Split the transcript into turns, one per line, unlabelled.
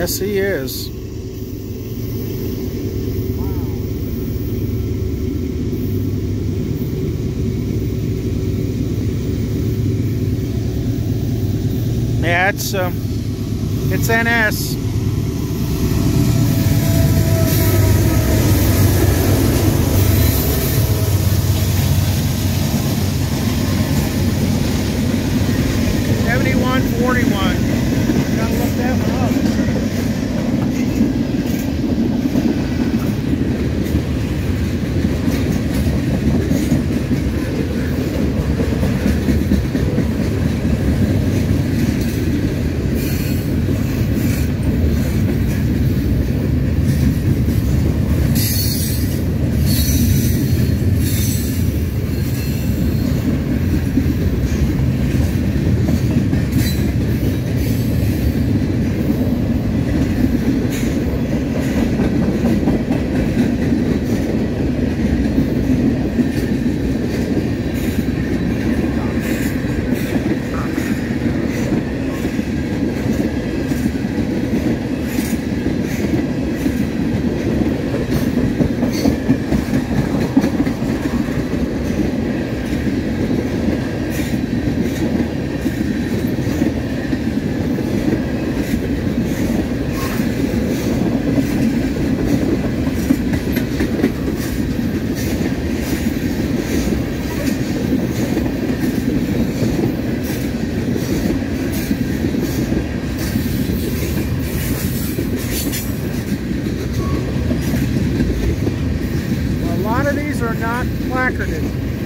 Yes, he is. Yeah, it's um, it's NS. Are not placarded.